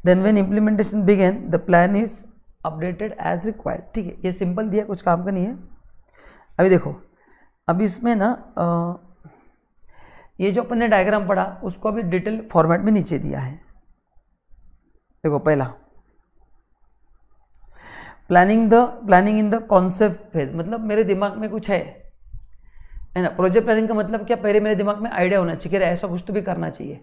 S1: then when implementation begin the plan is updated as required ठीक है, ये simple दिया, कुछ काम का नहीं है। अभी देखो, अभी इसमें ना ये जो अपन ने डायग्राम पढ़ा, उसको अभी डिटेल फॉर्मेट में नीचे दिया है। देखो, पहला। Planning the planning in the concept phase मतलब मेरे दिमाग में कुछ है। है ना? प्रोजेक्ट प्लानिंग का मतलब क्या? पहले मेरे दिमाग में आइडिया होना चाहिए कि ऐसा कुछ तो भी करना चाहिए।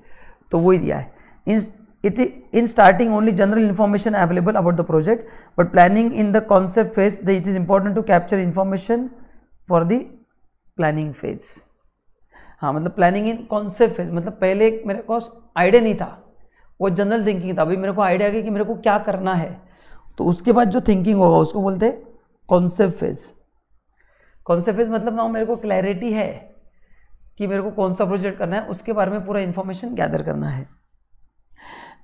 S1: तो वही दिया है। In it in starting only general information available about the project but planning in the concept phase the it is important to capture information for the planning phase हाँ मतलब प्लानिंग इन कॉन्सेप्ट फ़ेज़ मतलब पहले मेरे पास idea नहीं था। वो general thinking था। अभी मेरे को आइडिया आ गया कि मेरे को क्या करना है। तो उसके बाद जो थिंकिंग होगा, उसको बोलते हैं कॉन्सेप्ट फ़ेज़ कॉन्सेप्ट फ़ेज़ मतलब ना मेरे को क्लैरिटी है कि मेरे को कौन सा प्रोजेक्ट करना है। उसके बारे में पूरा इन्फॉर्मेशन गैदर करना है।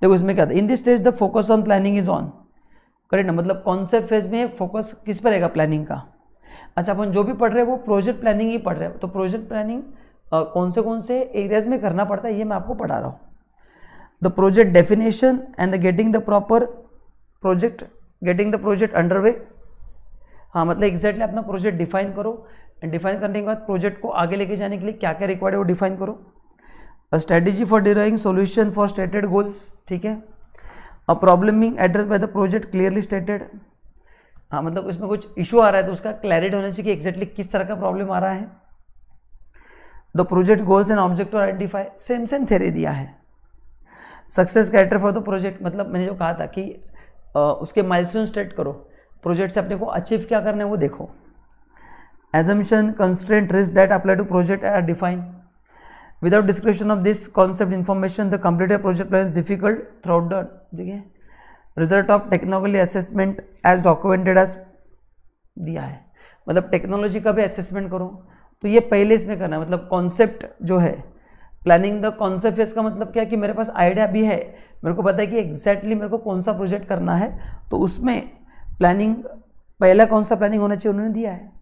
S1: देखो, इसमें क्या था? In this stage the focus on planning is on correct ना? मतलब कॉन्सेप्ट फ़ेज़ में फोकस किस पर रहेगा? प्लानिंग का। अच्छा अपन जो भी पढ़ रहे हैं, वो प्रोजेक्ट प्लानिंग ही पढ़ रहे हैं। तो प्रोजेक्ट प्लानिंग कौन से कौन से एरियाज़ में करना पड़ता है, ये मैं आपको पढ़ा रहा हूँ। The project definition and the getting the proper project, getting the project underway हाँ मतलब एग्जैक्टली अपना प्रोजेक्ट डिफाइन करो। एंड डिफाइन करने के बाद प्रोजेक्ट को आगे लेके जाने के लिए क्या क्या रिक्वायर्ड है, वो डिफाइन करो। Strategy for deriving solution for stated goals ठीक है? A problem being address by the project clearly stated हाँ मतलब इसमें कुछ इशू आ रहा है तो उसका क्लैरिटी होना चाहिए कि एग्जैक्टली किस तरह का प्रॉब्लम आ रहा है। The project goals and object identify same same theory दिया है। Success character for the project मतलब मैंने जो कहा था कि आ, उसके माइलस्टोन स्टेट करो प्रोजेक्ट से अपने को अचीव क्या करना है वो देखो। Assumption constant risk that apply to project are define without description of this concept information the complete project plan is difficult throughout the ठीक है result of technology assessment as documented as दिया है। मतलब टेक्नोलॉजी का भी assessment करो। तो ये पहले इसमें करना है। मतलब कॉन्सेप्ट जो है प्लानिंग द कॉन्सेप्ट फेस का मतलब क्या है कि मेरे पास आइडिया भी है। मेरे को पता है कि एग्जैक्टली exactly मेरे को कौन सा प्रोजेक्ट करना है। तो उसमें प्लानिंग पहला कौन सा प्लानिंग होना चाहिए उन्होंने दिया है।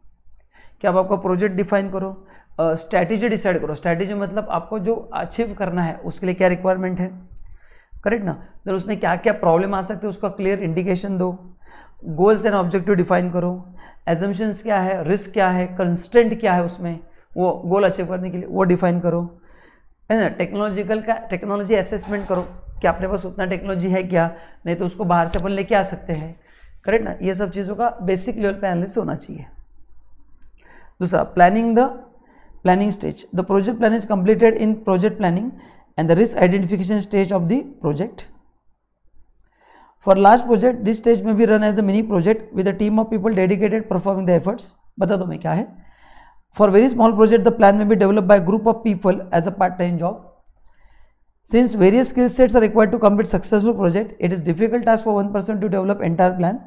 S1: कि आप आपका प्रोजेक्ट डिफाइन करो स्ट्रैटेजी डिसाइड करो। स्ट्रैटेजी मतलब आपको जो अचीव करना है, उसके लिए क्या रिक्वायरमेंट है? करेक्ट ना? तो उसमें क्या क्या प्रॉब्लम आ सकते हैं, उसका क्लियर इंडिकेशन दो। गोल्स एंड ऑब्जेक्टिव डिफाइन करो। एजम्पन्स क्या है? रिस्क क्या है? कंस्टेंट क्या है उसमें? वो गोल अचीव करने के लिए वो डिफाइन करो। है ना? टेक्नोलॉजिकल का टेक्नोलॉजी असेसमेंट करो कि अपने पास उतना टेक्नोलॉजी है क्या? नहीं तो उसको बाहर से अपन लेके आ सकते हैं। करेक्ट ना? ये सब चीज़ों का बेसिक लेवल पे एनालिसिस होना चाहिए। दूसरा planning the planning stage the project plan is completed in project planning and the risk identification stage of the project for large project this stage में भी run as a mini project with a team of people dedicated performing the efforts बता दो मैं क्या है for very small project the plan में भी develop by group of people as a part time job Since various skill sets are required to complete successful project, it is difficult task for one person to develop entire plan.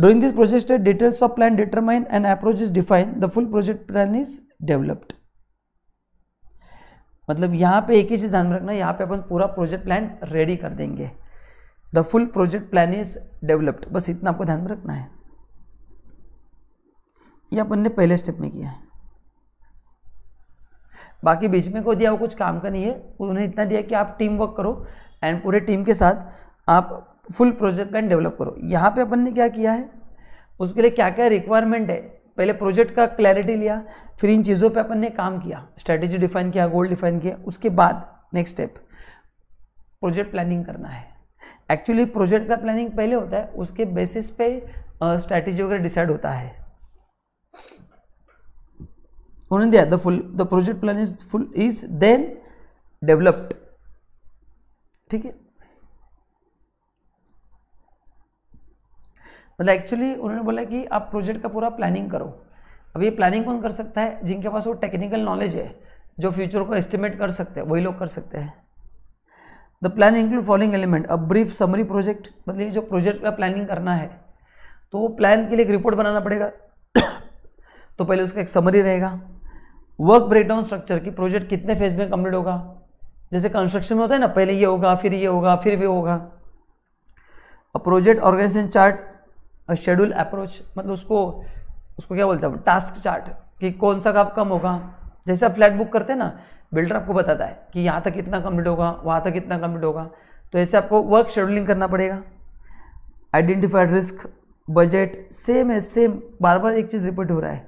S1: During this project stage, details of plan determined and approach is defined. The full project plan is developed. मतलब यहाँ पे एक ही चीज़ ध्यान में रखना, यहाँ पे अपन पूरा प्रोजेक्ट प्लान रेडी कर देंगे। The full project plan is developed बस इतना आपको ध्यान में रखना है। ये अपन ने पहले स्टेप में किया है। बाकी बीच में को दिया, वो कुछ काम का नहीं है। उन्होंने इतना दिया कि आप टीम वर्क करो एंड पूरे टीम के साथ आप फुल प्रोजेक्ट प्लान डेवलप करो। यहाँ पे अपन ने क्या किया है? उसके लिए क्या क्या रिक्वायरमेंट है? पहले प्रोजेक्ट का क्लैरिटी लिया, फिर इन चीज़ों पे अपन ने काम किया स्ट्रेटेजी डिफाइन किया गोल डिफाइन किया, उसके बाद नेक्स्ट स्टेप प्रोजेक्ट प्लानिंग करना है। एक्चुअली प्रोजेक्ट का प्लानिंग पहले होता है, उसके बेसिस पे स्ट्रैटेजी वगैरह डिसाइड होता है। उन्होंने दिया the full the project plan is full is then developed ठीक है? मतलब एक्चुअली उन्होंने बोला कि आप प्रोजेक्ट का पूरा प्लानिंग करो। अब ये प्लानिंग कौन कर सकता है? जिनके पास वो टेक्निकल नॉलेज है, जो फ्यूचर को एस्टिमेट कर सकते हैं, वही लोग कर सकते हैं। The plan include following element a brief summary project मतलब ये जो प्रोजेक्ट का प्लानिंग करना है तो वो प्लान के लिए एक रिपोर्ट बनाना पड़ेगा। [coughs] तो पहले उसका एक समरी रहेगा। वर्क ब्रेकडाउन स्ट्रक्चर की प्रोजेक्ट कितने फ़ेज़ में कंप्लीट होगा? जैसे कंस्ट्रक्शन में होता है ना, पहले ये होगा, फिर ये होगा, फिर भी होगा। Project organisation chart schedule approach मतलब उसको उसको क्या बोलते हैं टास्क चार्ट कि कौन सा काम कम होगा। जैसे आप फ्लैट बुक करते हैं ना बिल्डर आपको बताता है कि यहाँ तक कितना कंप्लीट होगा, वहाँ तक कितना कंप्लीट होगा। तो ऐसे आपको वर्क शेड्यूलिंग करना पड़ेगा। आइडेंटिफाइड रिस्क बजट सेम है सेम बार बार एक चीज़ रिपीट हो रहा है।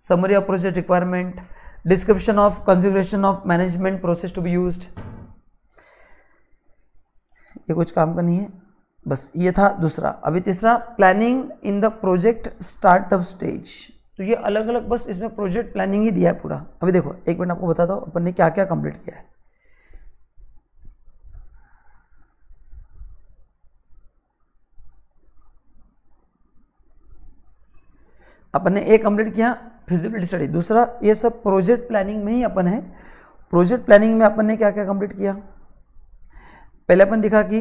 S1: Summary of project requirement, description of configuration of management process to be used ये कुछ काम का नहीं है। बस ये था दूसरा। अभी तीसरा planning in the project startup stage तो ये अलग अलग बस इसमें प्रोजेक्ट प्लानिंग ही दिया है पूरा। अभी देखो, एक मिनट आपको बताता हूँ अपन ने क्या क्या कंप्लीट किया है। अपन ने एक कंप्लीट किया फिजिबिलिटी स्टडी दूसरा, ये सब प्रोजेक्ट प्लानिंग में ही अपन है। प्रोजेक्ट प्लानिंग में अपन ने क्या क्या कंप्लीट किया? पहले अपन दिखा कि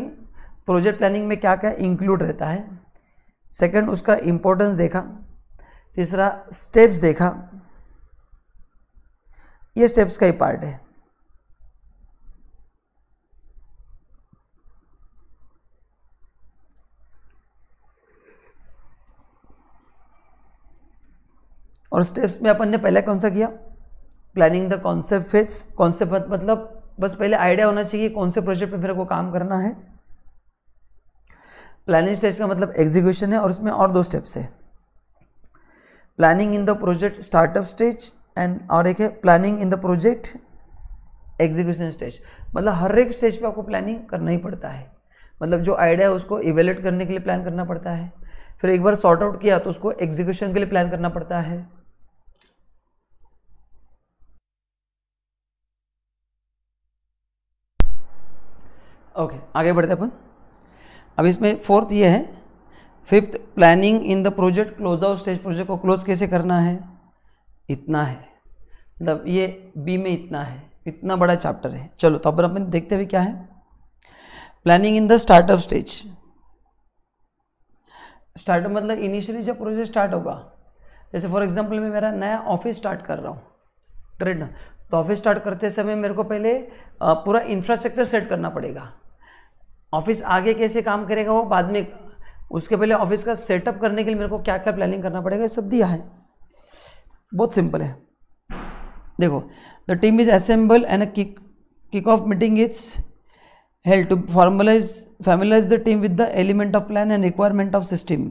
S1: प्रोजेक्ट प्लानिंग में क्या क्या इंक्लूड रहता है? सेकंड उसका इम्पोर्टेंस देखा। तीसरा स्टेप्स देखा। ये स्टेप्स का ही पार्ट है। और स्टेप्स में अपन ने पहले कौन सा किया? Planning the concept phase concept मतलब बस पहले आइडिया होना चाहिए कौन से प्रोजेक्ट पे मेरे को काम करना है। प्लानिंग स्टेज का मतलब एग्जीक्यूशन है और उसमें और दो स्टेप्स है। Planning in the project startup stage and और एक है planning in the project execution stage मतलब हर एक स्टेज पे आपको प्लानिंग करना ही पड़ता है। मतलब जो आइडिया है उसको इवेल्यूट करने के लिए प्लान करना पड़ता है। फिर एक बार सॉर्ट आउट किया तो उसको एग्जीक्यूशन के लिए प्लान करना पड़ता है। ओके okay, आगे बढ़ते अपन। अब इसमें फोर्थ ये है, fifth planning in the project close out stage project को क्लोज कैसे करना है? इतना है। मतलब ये बी में इतना है, इतना बड़ा चैप्टर है। चलो तो अब अपन देखते हुए क्या है। Planning in the startup stage startup मतलब इनिशियली जब प्रोजेक्ट स्टार्ट होगा, जैसे फॉर एग्जांपल मैं मेरा नया ऑफ़िस स्टार्ट कर रहा हूँ ट्रेड तो ऑफ़िस स्टार्ट करते समय मेरे को पहले पूरा इंफ्रास्ट्रक्चर सेट करना पड़ेगा। ऑफ़िस आगे कैसे काम करेगा वो बाद में, उसके पहले ऑफ़िस का सेटअप करने के लिए मेरे को क्या क्या प्लानिंग करना पड़ेगा, ये सब दिया है। बहुत सिंपल है। देखो the team is assemble and a kick off meeting is held to formalise familiarise the team with the element of plan and requirement of system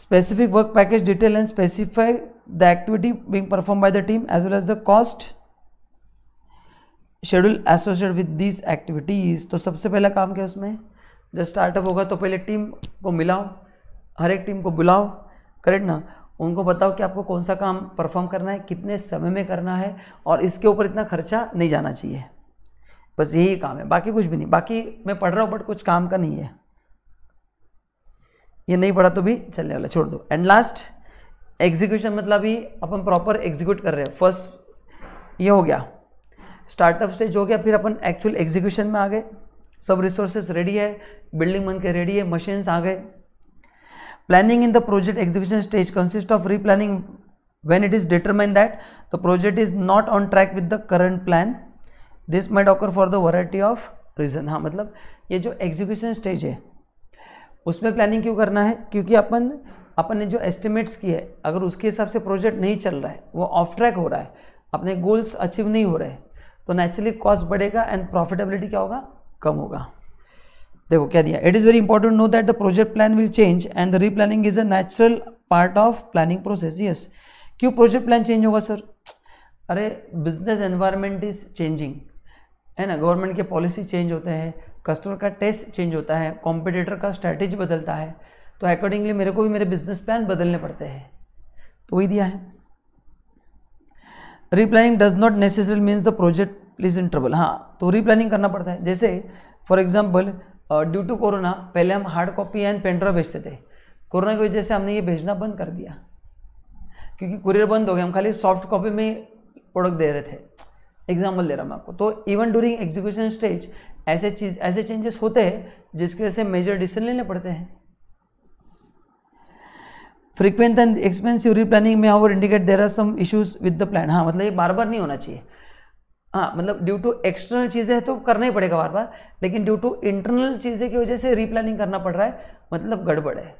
S1: specific work package detail and specify the activity being performed by the team as well as the cost. Schedule associate with this activities तो सबसे पहला काम क्या उसमें? जब startup होगा तो पहले टीम को मिलाओ, हर एक टीम को बुलाओ, करेक्ट ना? उनको बताओ कि आपको कौन सा काम परफॉर्म करना है, कितने समय में करना है, और इसके ऊपर इतना खर्चा नहीं जाना चाहिए। बस यही काम है, बाकी कुछ भी नहीं। बाकी मैं पढ़ रहा हूँ बट कुछ काम का नहीं है। ये नहीं पढ़ा तो भी चलने वाला, छोड़ दो। एंड लास्ट एग्जीक्यूशन मतलब ही अपन प्रॉपर एग्जीक्यूट कर रहे हैं। फ़र्स्ट ये हो गया। स्टार्टअप स्टेज हो गया फिर अपन एक्चुअल एग्जीक्यूशन में आ गए। सब रिसोर्सेज रेडी है बिल्डिंग बन के रेडी है मशीन्स आ गए। Planning in the project execution stage consist of replanning when it is determined that the project is not on track with the current plan. This might occur for the variety of reason. हाँ मतलब ये जो execution stage है, उसमें planning क्यों करना है? क्योंकि अपन अपन ने जो एस्टिमेट्स किए है अगर उसके हिसाब से प्रोजेक्ट नहीं चल रहा है, वो ऑफ़ ट्रैक हो रहा है, अपने गोल्स अचीव नहीं हो रहे तो नेचुरली कॉस्ट बढ़ेगा एंड प्रॉफिटेबिलिटी क्या होगा? कम होगा। देखो, क्या दिया? It is very important know that the project plan will change and the replanning is a natural part of planning process yes क्यों प्रोजेक्ट प्लान चेंज होगा सर अरे बिज़नेस एनवायरमेंट इज़ चेंजिंग है ना? गवर्नमेंट के policy change होते हैं customer का taste change होता है कॉम्पिटिटर का स्ट्रैटेजी बदलता है तो अकॉर्डिंगली मेरे को भी मेरे बिज़नेस प्लान बदलने पड़ते हैं। तो वही दिया है। Replanning does not necessary means the project please in trouble हाँ तो रीप्लानिंग करना पड़ता है। जैसे for example due to corona पहले हम हार्ड कॉपी एंड पेनड्राइव भेजते थे। कोरोना की वजह से हमने ये भेजना बंद कर दिया। क्योंकि कुरियर बंद हो गया, हम खाली सॉफ्ट कॉपी में प्रोडक्ट दे रहे थे। एग्ज़ाम्पल दे रहा हूँ मैं आपको। तो इवन ड्यूरिंग एग्जीक्यूशन स्टेज ऐसे चीज़, ऐसे चेंजेस होते हैं, जिसकी वजह से मेजर डिसीज़न लेने पड़ते हैं। फ्रीक्वेंट एंड एक्सपेंसिव रीप्लानिंग में how indicate there are some issues with the plan हाँ मतलब ये बार बार नहीं होना चाहिए। हाँ मतलब ड्यू टू एक्सटर्नल चीज़ें हैं तो करना ही पड़ेगा बार बार लेकिन ड्यू टू इंटरनल चीज़ें की वजह से रीप्लानिंग करना पड़ रहा है मतलब गड़बड़ है।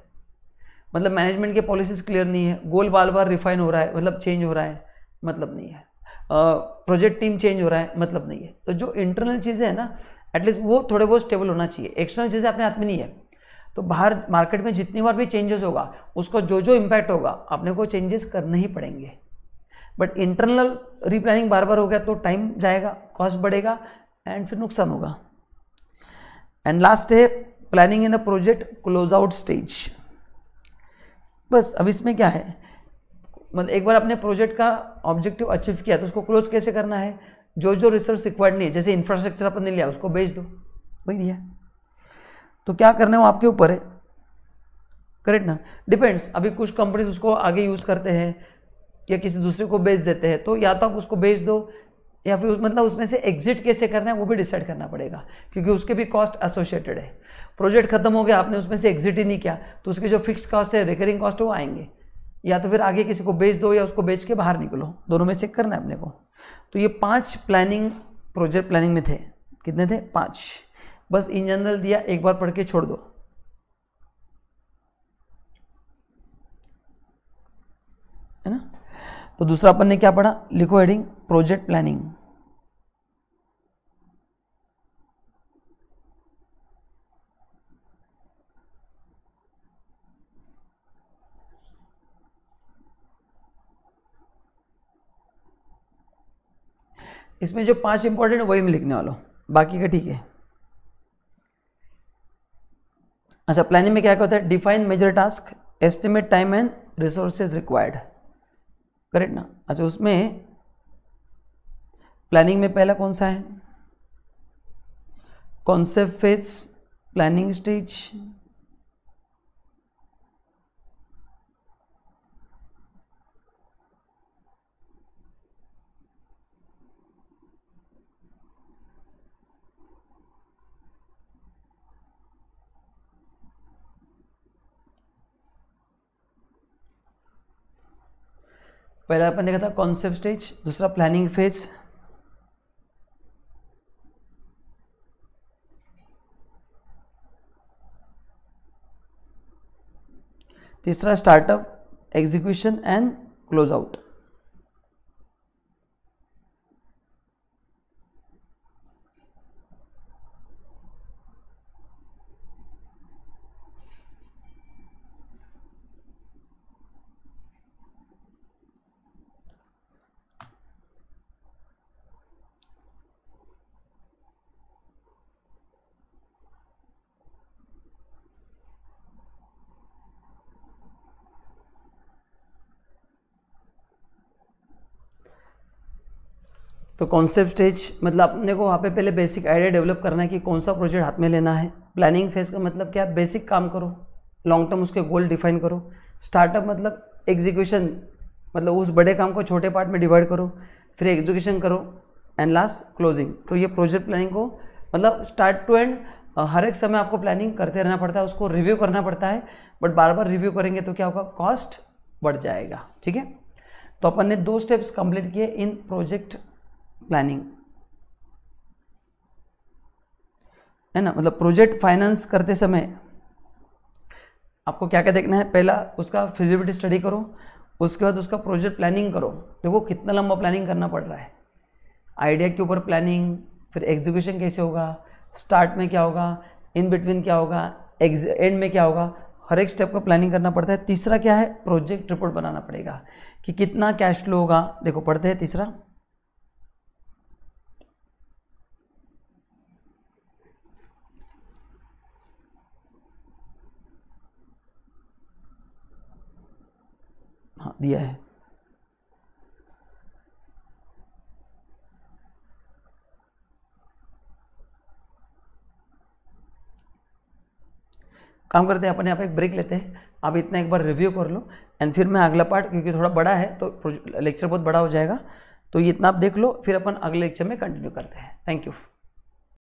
S1: मतलब मैनेजमेंट के पॉलिसीज़ क्लियर नहीं है गोल बार बार रिफाइन हो रहा है मतलब चेंज हो रहा है मतलब नहीं है। प्रोजेक्ट टीम चेंज हो रहा है मतलब नहीं है। तो जो इंटरनल चीज़ें हैं ना एटलीस्ट वो थोड़े बहुत स्टेबल होना चाहिए। एक्सटर्नल चीज़ें अपने हाथ में नहीं है। तो बाहर मार्केट में जितनी बार भी चेंजेस होगा, उसको जो जो इम्पैक्ट होगा अपने को चेंजेस करने ही पड़ेंगे। बट इंटरनल रिप्लानिंग बार बार हो गया तो टाइम जाएगा कॉस्ट बढ़ेगा एंड फिर नुकसान होगा। एंड लास्ट है planning in the project close out stage बस, अब इसमें क्या है? मतलब एक बार आपने प्रोजेक्ट का ऑब्जेक्टिव अचीव किया तो उसको क्लोज कैसे करना है? जो जो रिसोर्स रिक्वायर्ड नहीं है, जैसे इंफ्रास्ट्रक्चर अपन ने लिया, उसको बेच दो। वही दिया। तो क्या करना है वो आपके ऊपर है? करेक्ट ना? डिपेंड्स अभी कुछ कंपनीज़ उसको आगे यूज़ करते हैं, या किसी दूसरे को बेच देते हैं तो या तो आप उसको बेच दो, या फिर मतलब उसमें से एग्जिट कैसे करना है वो भी डिसाइड करना पड़ेगा, क्योंकि उसके भी कॉस्ट एसोसिएटेड है। प्रोजेक्ट खत्म हो गया, आपने उसमें से एग्जिट ही नहीं किया तो उसके जो फिक्स कॉस्ट है रिकरिंग कॉस्ट वो आएँगे। या तो फिर आगे किसी को बेच दो, या उसको बेच के बाहर निकलो। दोनों में से करना है अपने को। तो ये पाँच प्लानिंग प्रोजेक्ट प्लानिंग में थे। कितने थे? पाँच। बस इन जनरल दिया, एक बार पढ़ के छोड़ दो। है ना? तो दूसरा अपन ने क्या पढ़ा? लिखो हेडिंग प्रोजेक्ट प्लानिंग इसमें जो पाँच इंपॉर्टेंट वही मैं लिखने वाला बाकी का ठीक है। अच्छा प्लानिंग में क्या क्या होता है? Define major task estimate time and resources required correct ना? अच्छा उसमें प्लानिंग में पहला कौन सा है? कॉन्सेप्ट फ़ेज़ प्लानिंग स्टेज पहला अपन देखा था कॉन्सेप्ट स्टेज दूसरा प्लानिंग फ़ेज़ तीसरा startup execution and close out तो कॉन्सेप्ट स्टेज मतलब अपने को वहाँ पे पहले बेसिक आइडिया डेवलप करना है कि कौन सा प्रोजेक्ट हाथ में लेना है। प्लानिंग फ़ेज़ का मतलब क्या? बेसिक काम करो। लॉन्ग टर्म उसके गोल डिफाइन करो। स्टार्टअप मतलब एग्जीक्यूशन मतलब उस बड़े काम को छोटे पार्ट में डिवाइड करो। फिर एग्जीक्यूशन करो। एंड लास्ट क्लोजिंग तो ये प्रोजेक्ट प्लानिंग को मतलब स्टार्ट टू एंड हर एक समय आपको प्लानिंग करते रहना पड़ता है, उसको रिव्यू करना पड़ता है। बट बार बार रिव्यू करेंगे तो क्या होगा? कॉस्ट बढ़ जाएगा। ठीक है? तो अपन ने दो स्टेप्स कंप्लीट किए इन प्रोजेक्ट प्लानिंग है ना? मतलब प्रोजेक्ट फाइनेंस करते समय आपको क्या क्या देखना है? पहला, उसका फिजिबिलिटी स्टडी करो, उसके बाद उसका प्रोजेक्ट प्लानिंग करो। देखो कितना लंबा प्लानिंग करना पड़ रहा है। आइडिया के ऊपर प्लानिंग फिर एग्जीक्यूशन कैसे होगा? स्टार्ट में क्या होगा? इन बिटवीन क्या होगा? एंड में क्या होगा? हर एक स्टेप का प्लानिंग करना पड़ता है। तीसरा क्या है? प्रोजेक्ट रिपोर्ट बनाना पड़ेगा कि कितना कैश फ्लो होगा। देखो पढ़ते हैं तीसरा हाँ दिया है। काम करते हैं, अपने आप एक ब्रेक लेते हैं। आप इतना एक बार रिव्यू कर लो एंड फिर मैं अगला पार्ट क्योंकि थोड़ा बड़ा है तो लेक्चर बहुत बड़ा हो जाएगा। तो ये इतना आप देख लो, फिर अपन अगले लेक्चर में कंटिन्यू करते हैं। Thank you